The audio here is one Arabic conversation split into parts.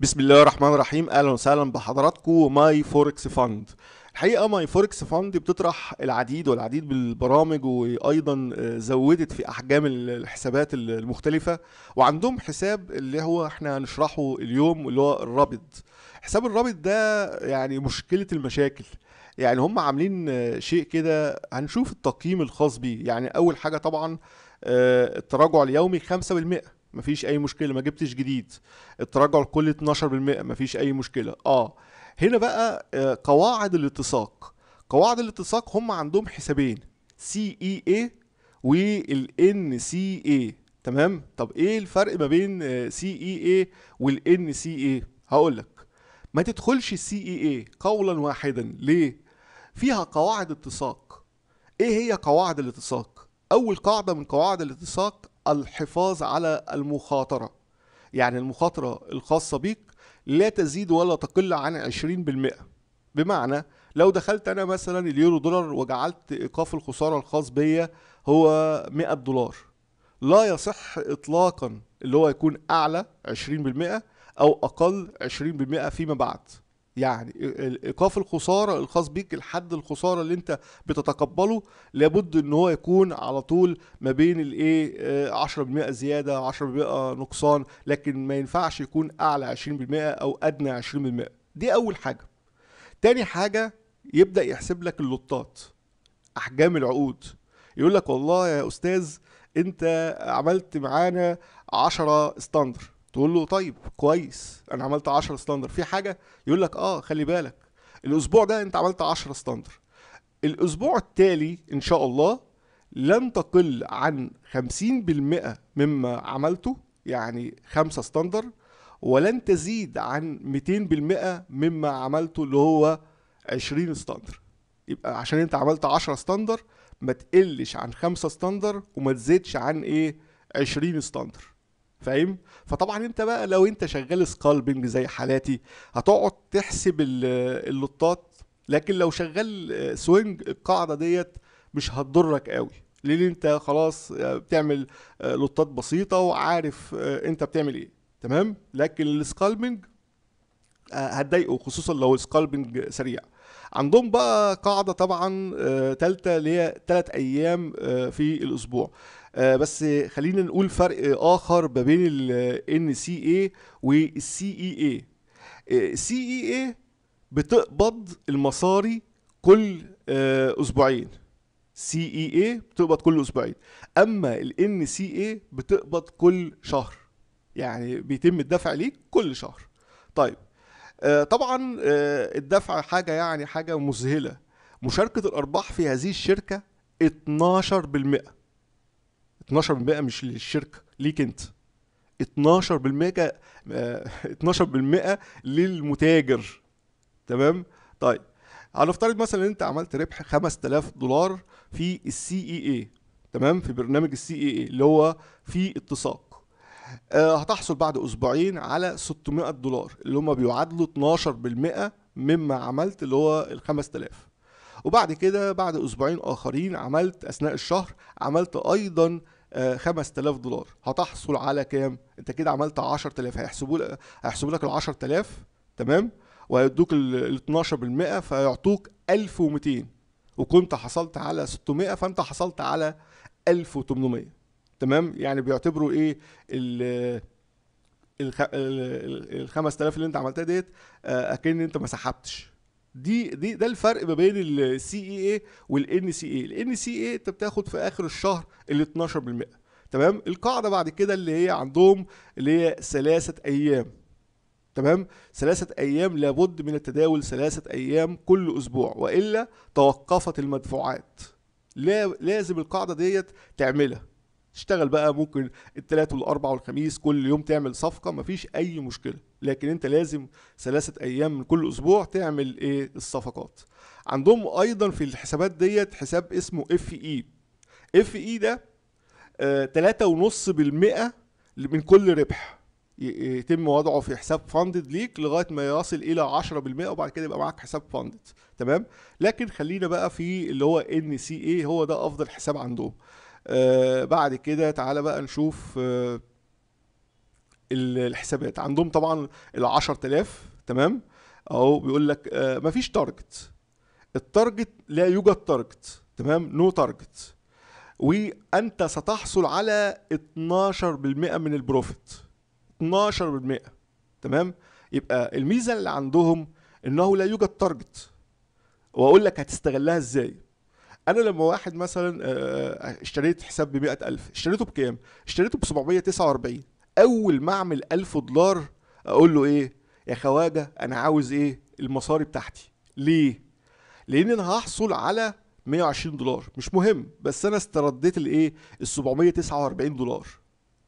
بسم الله الرحمن الرحيم. أهلا وسهلا بحضراتكم. My Forex Fund الحقيقة My Forex Fund بتطرح العديد والعديد بالبرامج وأيضا آه، زودت في أحجام الحسابات المختلفة. وعندهم حساب اللي هو إحنا هنشرحه اليوم اللي هو ال Rapid حساب ال Rapid ده يعني مشكلة المشاكل. يعني هم عاملين شيء كده هنشوف التقييم الخاص بيه. يعني أول حاجة طبعا آه، التراجع اليومي 5% مفيش أي مشكلة ما جبتش جديد. التراجع الكلي 12% مفيش أي مشكلة. آه. هنا بقى آه، قواعد الاتساق. قواعد الاتساق هم عندهم حسابين سي اي اي والان سي اي تمام؟ طب إيه الفرق ما بين سي اي اي والان سي اي هقول لك. ما تدخلش ال CA قولا واحدا. ليه؟ فيها قواعد اتساق. إيه هي قواعد الاتساق؟ أول قاعدة من قواعد الاتساق الحفاظ على المخاطرة. يعني المخاطرة الخاصة بيك لا تزيد ولا تقل عن 20% بمعنى لو دخلت أنا مثلا اليورو دولار وجعلت إيقاف الخسارة الخاص بيا هو 100 دولار. لا يصح اطلاقا اللي هو يكون أعلى 20% أو أقل 20% فيما بعد. يعني إيقاف الخسارة الخاص بيك الحد الخسارة اللي أنت بتتقبله لابد إن هو يكون على طول ما بين الايه آه، 10% زيادة 10% نقصان لكن ما ينفعش يكون أعلى 20% أو أدنى 20% دي أول حاجة. تاني حاجة يبدأ يحسب لك اللوتات أحجام العقود. يقول لك والله يا أستاذ أنت عملت معانا 10 standard تقول له طيب كويس أنا عملت 10 standard في حاجة يقول لك آه خلي بالك. الأسبوع ده أنت عملت 10 standard الأسبوع التالي إن شاء الله لن تقل عن 50% مما عملته يعني 5 standard ولن تزيد عن 200% مما عملته اللي هو 20 standard يبقى عشان أنت عملت 10 standard ما تقلش عن 5 standard وما تزيدش عن إيه؟ 20 standard فاهم؟ فطبعا انت بقى لو انت شغال scalping زي حالاتي هتقعد تحسب ال- اللوتات لكن لو شغال سوينج القاعدة ديت مش هتضرك قوي. لأن انت خلاص آه، بتعمل آه، لوتات بسيطة وعارف آه، انت بتعمل إيه. تمام؟ لكن السكالبنج هتضايقه خصوصا لو السكالبنج سريع. عندهم بقى قاعدة طبعا آه، تالتة اللي هي تلات أيام آه، في الأسبوع. آه، بس خلينا نقول فرق آخر ما بين ال NCA وال CEA CEA بتقبض المصاري كل أسبوعين. CEA بتقبض كل أسبوعين. أما ال NCA بتقبض كل شهر. يعني بيتم الدفع ليك كل شهر. طيب طبعا آه، الدفع حاجة يعني حاجة مذهلة. مشاركة الأرباح في هذه الشركة 12% 12% مش للشركة ليك أنت. 12% آه، 12% للمتاجر. تمام؟ طيب. هنفترض مثلا ان أنت عملت ربح 5000 دولار في ال CA تمام؟ في برنامج ال CA اللي هو في آه، هتحصل بعد أسبوعين على 600 دولار اللي هم بيعادلوا 12% مما عملت اللي هو ال 5000 وبعد كده بعد أسبوعين آخرين عملت أثناء الشهر عملت أيضا آه، 5000 دولار. هتحصل على كام؟ انت كده عملت 10000 هيحسبوا لك هيحسبوا لك ال 10000 تمام؟ وهيدوك ال 12% فيعطوك 1200 وكنت حصلت على 600 فانت حصلت على 1800 تمام؟ يعني بيعتبروا إيه ال. ال 5000 اللي أنت عملتها ديت آه، أكن أنت ما سحبتش. دي دي ده الفرق ما بين ال CA وال NCA ال NCA أنت بتاخد في آخر الشهر ال 12% تمام؟ القاعدة بعد كده اللي هي عندهم اللي هي ثلاثة أيام. تمام؟ ثلاثة أيام لابد من التداول ثلاثة أيام كل أسبوع وإلا توقفت المدفوعات. لا لازم القاعدة ديت تعملها. تشتغل بقى ممكن التلات والأربع والخميس كل يوم تعمل صفقة مفيش أي مشكلة. لكن أنت لازم ثلاثة أيام من كل أسبوع تعمل إيه؟ الصفقات. عندهم أيضا في الحسابات ديت حساب اسمه FA FA ده آه، تلاتة ونص بالمئة من كل ربح. يتم وضعه في حساب funded ليك لغاية ما يصل إلى 10% وبعد كده يبقى معاك حساب funded تمام؟ لكن خلينا بقى في اللي هو NCA هو ده أفضل حساب عندهم. بعد كده تعالى بقى نشوف آه ال- الحسابات. عندهم طبعا ال 10000 تمام؟ أهو بيقول لك آه مفيش target ال target لا يوجد target تمام؟ no target وأنت ستحصل على 12% من ال profit 12% تمام؟ يبقى الميزة اللي عندهم إنه لا يوجد target وأقول لك هتستغلها إزاي. أنا لما واحد مثلا آه، اشتريت حساب ب ألف اشتريته بكام؟ اشتريته ب 749 أول ما أعمل 1000 دولار أقول له إيه؟ يا خواجة أنا عاوز إيه؟ المصاري بتاعتي. ليه؟ لأن أنا هحصل على 120 دولار. مش مهم بس أنا استرديت الإيه؟ ال 749 دولار.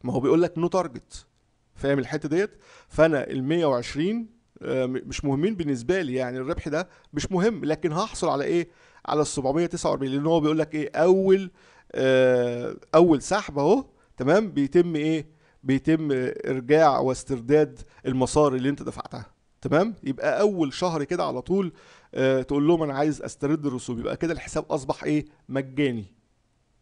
ما هو بيقول لك no target فاهم الحتة ديت؟ فأنا ال 120 آه، مش مهمين بالنسبة لي يعني الربح ده مش مهم لكن هحصل على إيه؟ على ال 749 لأن هو بيقول لك إيه أول آه، أول سحب أهو تمام؟ بيتم إيه؟ بيتم إرجاع واسترداد المصاري اللي أنت دفعتها تمام؟ يبقى أول شهر كده على طول آه، تقول لهم أنا عايز أسترد الرسوم. يبقى كده الحساب أصبح إيه؟ مجاني.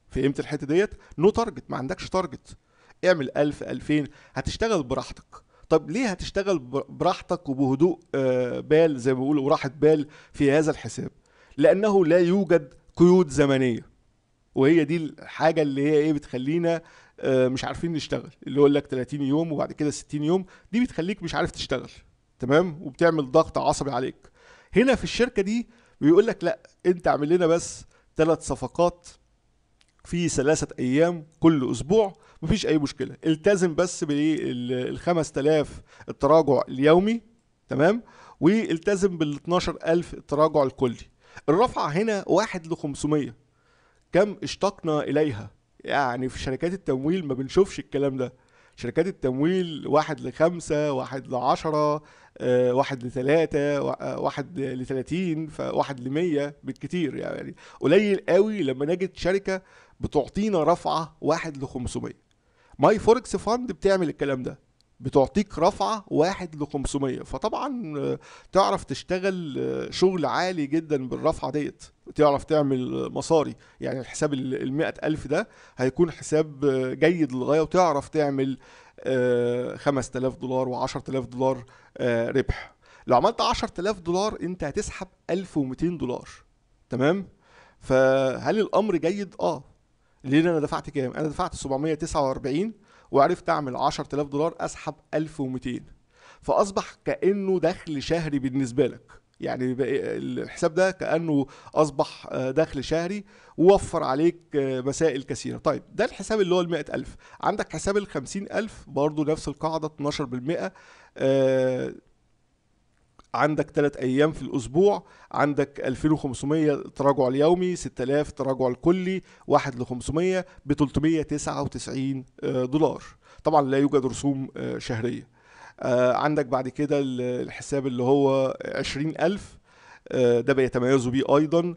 فهمت الحتة ديت؟ no target ما عندكش target اعمل 1000 2000 هتشتغل براحتك. طب ليه هتشتغل بر- براحتك وبهدوء آه، بال زي ما بيقولوا وراحه بال في هذا الحساب؟ لأنه لا يوجد قيود زمنية. وهي دي الحاجة اللي هي إيه بتخلينا آه، مش عارفين نشتغل. اللي يقول لك 30 يوم وبعد كده 60 يوم دي بتخليك مش عارف تشتغل تمام؟ وبتعمل ضغط عصبي عليك. هنا في الشركة دي بيقول لك لا أنت اعمل لنا بس ثلاث صفقات في ثلاثة أيام كل أسبوع مفيش أي مشكلة. التزم بس بال 5000 التراجع اليومي تمام؟ والتزم بال 12000 التراجع الكلي. الرفعة هنا واحد ل 500 كم اشتقنا إليها؟ يعني في شركات التمويل ما بنشوفش الكلام ده. شركات التمويل واحد لخمسة واحد لعشرة آه، واحد لثلاثة آه، واحد لثلاثين فواحد لمية بالكتير يعني. قليل قوي لما نجد شركة بتعطينا رفعة واحد لخمسمية. My Forex Fund بتعمل الكلام ده. بتعطيك رفعة واحد لخمسمية. فطبعا آه، تعرف تشتغل آه، شغل عالي جدا بالرفعة ديت. تعرف تعمل آه، مصاري. يعني الحساب ال- المئة ألف ده هيكون حساب جيد للغاية وتعرف تعمل خمس تلاف دولار وعشر تلاف دولار ربح. لو عملت عشر تلاف دولار أنت هتسحب ألف ومتين دولار. تمام؟ فهل الأمر جيد؟ آه. ليه أنا دفعت كام؟ أنا دفعت 749 وعرفت أعمل 10000 دولار أسحب 1200 فأصبح كأنه دخل شهري بالنسبة لك. يعني الحساب ده كأنه أصبح آه، دخل شهري ووفر عليك آه، مسائل كثيرة. طيب ده الحساب اللي هو ال 100000 عندك حساب ال 50000 برضو نفس القاعدة 12% آه، عندك 3 أيام في الأسبوع عندك 2500 تراجع اليومي 6000 تراجع الكلي 1 ل 500 ب 399 آه، دولار. طبعا لا يوجد رسوم آه، شهرية. آه، عندك بعد كده ال- الحساب اللي هو 20000 آه، ده بيتميزوا بيه أيضا.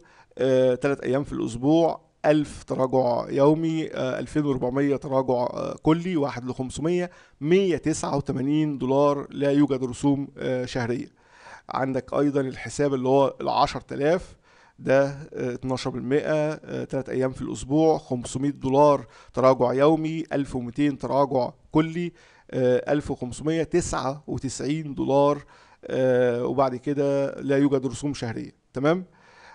ثلاث أيام في الأسبوع 1000 تراجع يومي آه، 2400 تراجع كلي 1 ل 500 189 دولار لا يوجد رسوم شهرية. عندك أيضا الحساب اللي هو ال 10000 ده آه، 12% 3 أيام في الأسبوع 500 دولار تراجع يومي 1200 تراجع كلي آه، 1599 دولار آه، وبعد كده لا يوجد رسوم شهرية. تمام؟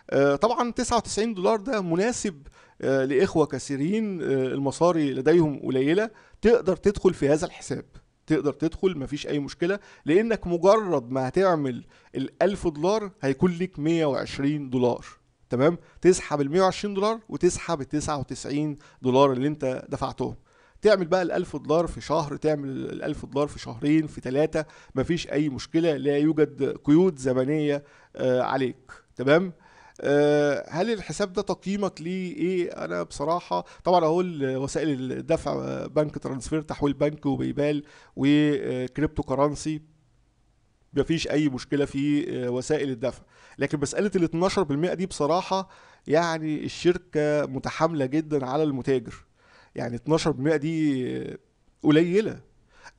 آه، طبعا 99 دولار ده مناسب آه، لإخوة كثيرين آه، المصاري لديهم قليلة تقدر تدخل في هذا الحساب. تقدر تدخل مفيش أي مشكلة لأنك مجرد ما هتعمل ال 1000 دولار هيكون لك 120 دولار تمام؟ تسحب ال 120 دولار وتسحب ال 99 دولار اللي أنت دفعتهم. تعمل بقى ال 1000 دولار في شهر تعمل ال 1000 دولار في شهرين في ثلاثة مفيش أي مشكلة لا يوجد قيود زمنية آه، عليك تمام؟ هل الحساب ده تقييمك ليه؟ إيه؟ أنا بصراحة طبعا أهو وسائل الدفع آه، bank transfer تحويل بنك و PayPal و cryptocurrency مفيش أي مشكلة في آه، وسائل الدفع. لكن مسألة ال 12% دي بصراحة يعني الشركة متحاملة جدا على المتاجر. يعني 12% دي آه، قليلة.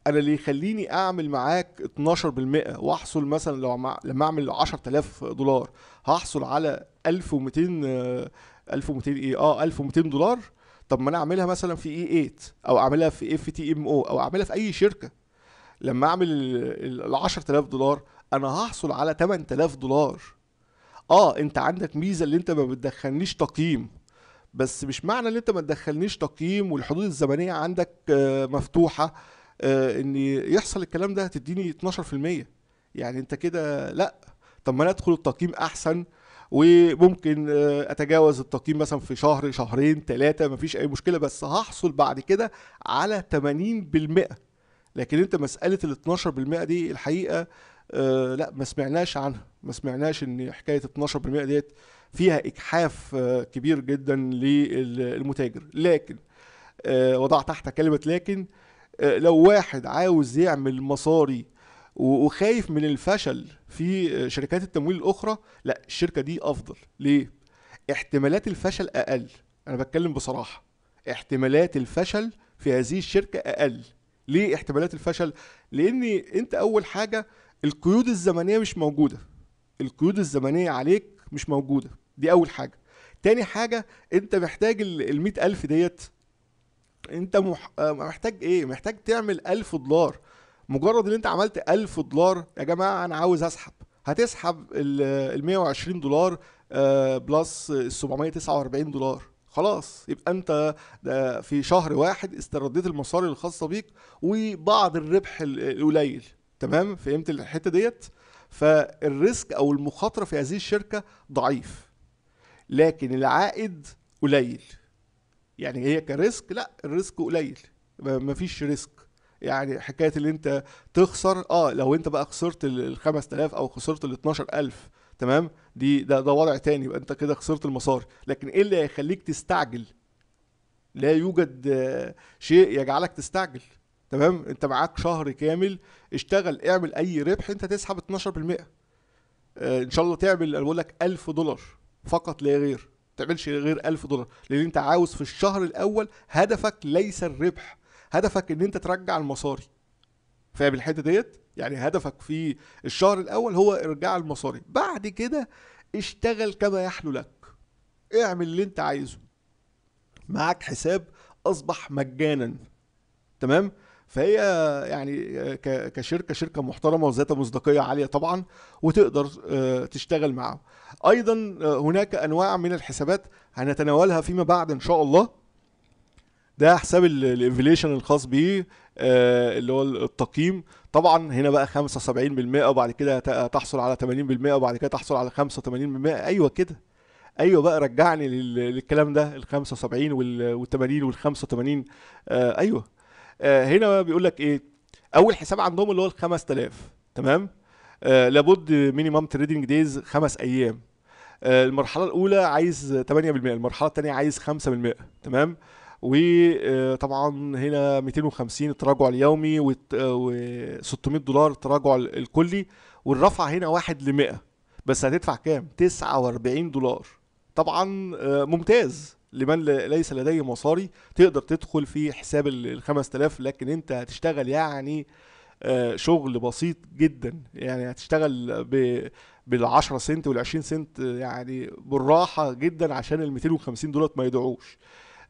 أنا اللي يخليني أعمل معاك 12% وأحصل مثلا لو مع... لما أعمل 10000 دولار هحصل على 1200 آه، 1200 إيه؟ آه 1200 دولار. طب ما أنا أعملها مثلا في E8 أو أعملها في FTMO أو أعملها في أي شركة. لما أعمل ال ال 10000 دولار أنا هحصل على 8000 دولار. آه أنت عندك ميزة اللي أنت ما بتدخلنيش تقييم بس مش معنى إن أنت ما تدخلنيش تقييم والحدود الزمنية عندك آه، مفتوحة. آه، إن يحصل الكلام ده هتديني 12% يعني أنت كده لأ. طب ما أنا أدخل التقييم أحسن وممكن آه، أتجاوز التقييم مثلا في شهر شهرين ثلاثة مفيش أي مشكلة بس هحصل بعد كده على 80% لكن أنت مسألة ال 12% دي الحقيقة آه لأ ما سمعناش عنها. ما سمعناش إن حكاية 12% ديت فيها اجحاف آه كبير جدا للمتاجر لكن آه وضع تحت كلمة لكن آه لو واحد عاوز يعمل مصاري وخايف من الفشل في شركات التمويل الأخرى لا الشركة دي أفضل. ليه؟ احتمالات الفشل أقل. أنا بتكلم بصراحة. احتمالات الفشل في هذه الشركة أقل. ليه احتمالات الفشل؟ لأن أنت أول حاجة القيود الزمنية مش موجودة. القيود الزمنية عليك مش موجودة. دي أول حاجة. تاني حاجة أنت محتاج ال- المئة ألف ديت انت مح... آه، محتاج إيه؟ محتاج تعمل ألف دولار. مجرد ان انت عملت ألف دولار يا جماعة أنا عاوز اسحب. هتسحب ال 120 دولار آه، plus ال 749 دولار. خلاص. يبقى انت في شهر واحد استرديت المصاري الخاصة بيك وبعض الربح ال- القليل. تمام؟ فهمت الحتة ديت؟ فال risk أو المخاطرة في هذه الشركة ضعيف. لكن العائد قليل. يعني هي ك risk لا ال risk قليل. مفيش risk. يعني حكاية اللي انت تخسر آه لو انت بقى خسرت ال ال 5000 أو خسرت ال 12000 تمام؟ دي ده ده وضع تاني يبقى انت كده خسرت المصاري لكن إيه اللي هيخليك تستعجل؟ لا يوجد شيء يجعلك تستعجل تمام؟ انت معاك شهر كامل اشتغل اعمل أي ربح انت تسحب 12% آه، إن شاء الله تعمل أنا بقول لك 1000 دولار فقط لا غير. تعملش غير 1000 دولار. لأن أنت عاوز في الشهر الأول هدفك ليس الربح. هدفك إن أنت ترجع المصاري. فاهم الحتة ديت؟ يعني هدفك في الشهر الأول هو إرجاع المصاري. بعد كده اشتغل كما يحلو لك. اعمل اللي أنت عايزه. معاك حساب أصبح مجانا. تمام؟ فهي يعني كشركة شركة محترمة وذات مصداقية عالية طبعا وتقدر آه، تشتغل معاهم. أيضا آه، هناك أنواع من الحسابات هنتناولها فيما بعد إن شاء الله. ده حساب الانفليشن الخاص بيه آه، اللي هو التقييم. طبعا هنا بقى 75% وبعد كده تحصل على 80% وبعد كده تحصل على 85% أيوه كده. أيوه بقى رجعني لل- للكلام ده ال 75 وال 80 وال 85 آه أيوه. هنا بقى بيقول لك إيه؟ أول حساب عندهم اللي هو ال 5000 تمام؟ آه لابد minimum trading days خمس أيام. آه المرحلة الأولى عايز 8% المرحلة الثانية عايز 5% تمام؟ وطبعا هنا 250 التراجع اليومي و 600 دولار التراجع ال- الكلي والرفعه هنا 1 ل 100 بس هتدفع كام؟ 49 دولار. طبعا آه، ممتاز. لمن ليس لديه مصاري تقدر تدخل في حساب ال ال 5000 لكن انت هتشتغل يعني آه، شغل بسيط جدا. يعني هتشتغل ب بال 10 سنت وال 20 سنت آه، يعني بالراحة جدا عشان ال 250 دولار ما يدعوش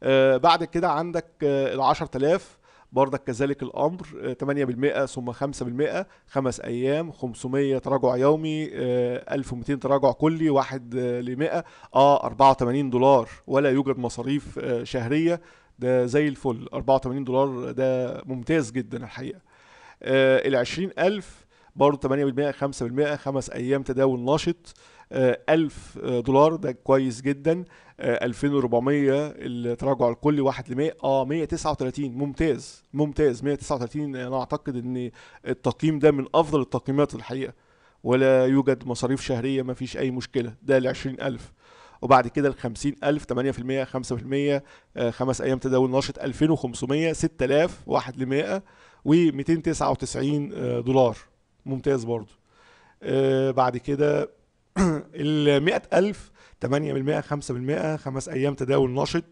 آه، بعد كده عندك ال 10000 برضك كذلك الأمر آه، 8% ثم 5% خمس أيام 500 تراجع يومي آه، 1200 تراجع كلي 1 ل 100 آه 84 دولار ولا يوجد مصاريف آه، شهرية. ده زي الفل. 84 دولار ده ممتاز جدا الحقيقة. آه، ال 20000 برضه 8% 5% خمس أيام تداول ناشط آه، 1000 دولار. ده كويس جدا. آه، 2400 التراجع الكلي 1 ل 100 آه 139 ممتاز. ممتاز. 139 أنا أعتقد إن التقييم ده من أفضل التقييمات الحقيقة. ولا يوجد مصاريف شهرية ما فيش أي مشكلة. ده ل 20000 وبعد كده ال 50000 8% 5% آه، خمس أيام تداول ناشط 2500 6000 1 ل 100 و299 دولار. ممتاز برضو. آه، بعد كده ال 100000 8% 5% خمس أيام تداول نشط.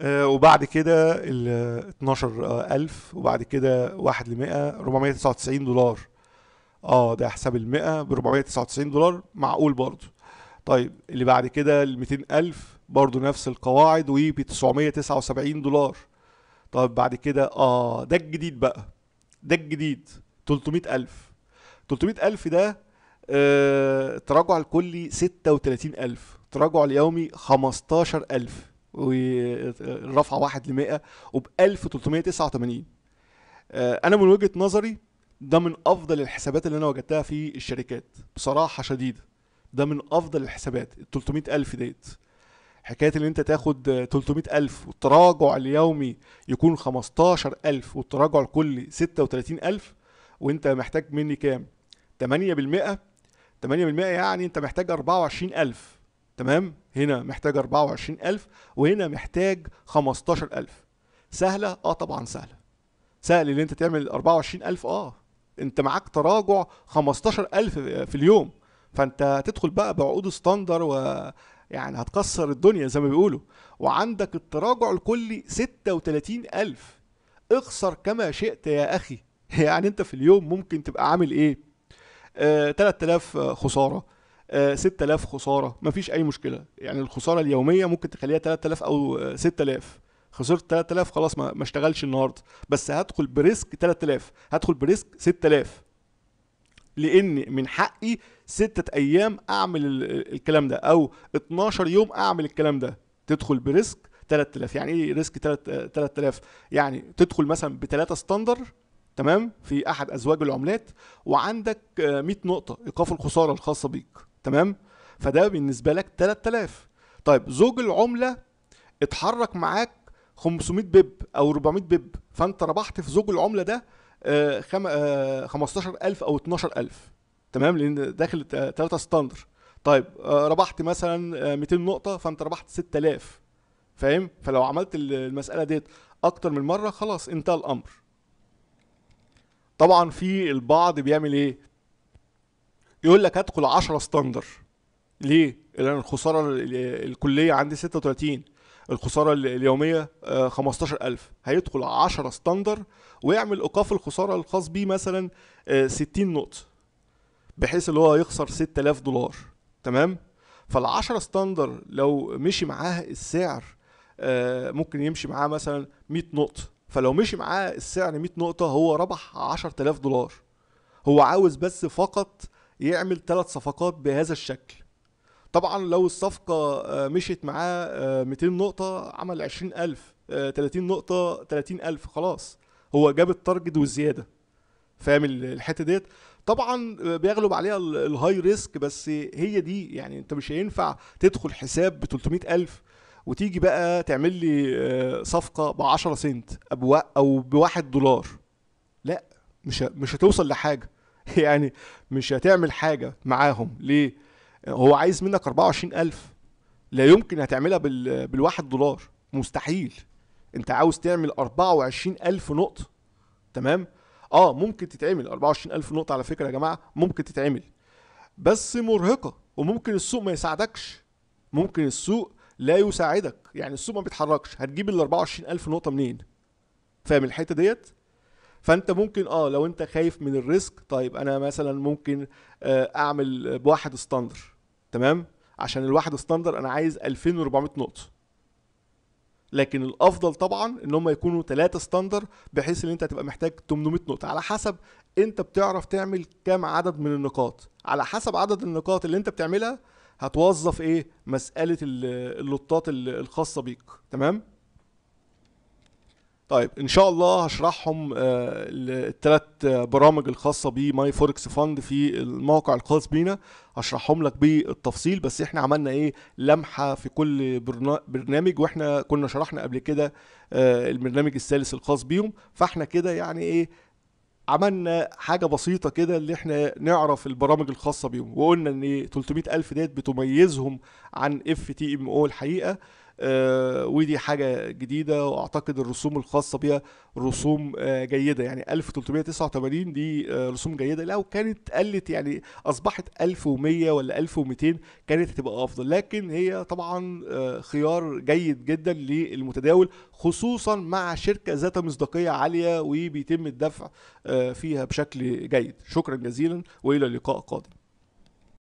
آه، وبعد كده ال 12000 وبعد كده 1 ل 100 499 دولار. آه ده حساب ال 100 ب 499 دولار معقول برضو طيب اللي بعد كده ال 200000 برضو نفس القواعد وب 979 دولار. طيب بعد كده آه ده الجديد بقى. ده الجديد 300000 300000 ده التراجع الكلي 36000 التراجع اليومي 15000 والرفعه 1 ل 100 وب 1389 آه، أنا من وجهة نظري ده من أفضل الحسابات اللي أنا وجدتها في الشركات. بصراحة شديدة. ده من أفضل الحسابات ال 300000 ديت. حكاية إن أنت تاخد 300000 والتراجع اليومي يكون 15000 والتراجع الكلي 36000 وأنت محتاج مني كام؟ 8% 8% يعني انت محتاج 24000 تمام؟ هنا محتاج 24000 وهنا محتاج 15000 سهلة؟ آه طبعا سهلة. سهل ان انت تعمل 24000 آه. انت معاك تراجع 15000 في اليوم. فانت هتدخل بقى بعقود ستاندر و يعني هتكسر الدنيا زي ما بيقولوا. وعندك التراجع الكلي 36000 اخسر كما شئت يا أخي. يعني انت في اليوم ممكن تبقى عامل إيه؟ 3000 خسارة. آه 6000 خسارة. مفيش أي مشكلة. يعني الخسارة اليومية ممكن تخليها 3000 أو 6000 خسرت 3000 خلاص ما, اشتغلش النهارده. بس هدخل ب risk 3000 هدخل ب risk 6000 لأن من حقي ستة أيام أعمل الكلام ده. أو 12 يوم أعمل الكلام ده. تدخل ب risk 3000 يعني إيه risk 3000 يعني تدخل مثلا بثلاثة standard تمام؟ في أحد أزواج العملات وعندك 100 نقطة إيقاف الخسارة الخاصة بيك تمام؟ فده بالنسبة لك 3000 طيب زوج العملة اتحرك معاك 500 pip أو 400 pip فأنت ربحت في زوج العملة ده آه، خم... 15000 آه، أو 12000 تمام؟ لأن داخل 3 standard. طيب آه، ربحت مثلا 200 نقطة فأنت ربحت 6000 فاهم؟ فلو عملت المسألة ديت أكتر من مرة خلاص انتهى الأمر. طبعا في البعض بيعمل إيه؟ يقول لك هدخل 10 standard ليه؟ لأن الخسارة الكلية عندي 36 الخسارة اليومية 15000 هيدخل 10 standard ويعمل إيقاف الخسارة الخاص بيه مثلا 60 نقطة بحيث اللي هو يخسر 6000 دولار. تمام؟ فال10 standard لو مشي معاه السعر آه، ممكن يمشي معاه مثلا 100 نقطة. فلو مشي معاه السعر 100 نقطة هو ربح 10000 دولار. هو عاوز بس فقط يعمل ثلاث صفقات بهذا الشكل. طبعا لو الصفقة آه، مشيت معاه 200 نقطة عمل 20000 30 نقطة 30000 خلاص. هو جاب ال target والزيادة. فاهم الحتة ديت؟ طبعا بيغلب عليها ال high risk بس هي دي يعني انت مش هينفع تدخل حساب ب 300000 وتيجي بقى تعمل لي آه، صفقة ب 10 سنت أو بواحد دولار. لا مش مش هتوصل لحاجة. يعني مش هتعمل حاجة معاهم. ليه؟ هو عايز منك 24000 لا يمكن هتعملها بال... بالواحد دولار. مستحيل. أنت عاوز تعمل 24000 نقطة. تمام؟ آه ممكن تتعمل. 24000 نقطة على فكرة يا جماعة ممكن تتعمل. بس مرهقة. وممكن السوق ما يساعدكش. ممكن السوق لا يساعدك. يعني السوق ما بيتحركش. هتجيب ال 24000 نقطة منين؟ فاهم الحتة ديت؟ فانت ممكن آه لو انت خايف من ال risk طيب أنا مثلا ممكن آه أعمل بواحد standard تمام؟ عشان الواحد standard أنا عايز 2400 نقطة. لكن الأفضل طبعا إن هم يكونوا 3 standard بحيث إن انت هتبقى محتاج 800 نقطة. على حسب انت بتعرف تعمل كام عدد من النقاط. على حسب عدد النقاط اللي انت بتعملها هتوظف إيه؟ مسألة اللوتات الخاصة بيك. تمام؟ طيب إن شاء الله هشرحهم آه، الثلاث برامج الخاصة ب MyForexFunds في الموقع الخاص بينا. هشرحهم لك بالتفصيل بس إحنا عملنا إيه؟ لمحة في كل برنامج وإحنا كنا شرحنا قبل كده آه، البرنامج الثالث الخاص بيهم. فإحنا كده يعني إيه؟ عملنا حاجة بسيطة كده اللي إحنا نعرف البرامج الخاصة بيهم وقلنا إن 300 ألف ديت بتميزهم عن FTMO الحقيقة. ودي حاجة جديدة وأعتقد الرسوم الخاصة بيها رسوم آه، جيدة. يعني 1389 دي آه، رسوم جيدة. لو كانت قلت يعني أصبحت 1100 ولا 1200 كانت هتبقى أفضل. لكن هي طبعا خيار جيد جدا للمتداول خصوصا مع شركة ذات مصداقية عالية وبيتم الدفع فيها بشكل جيد. شكرا جزيلا وإلى اللقاء قادم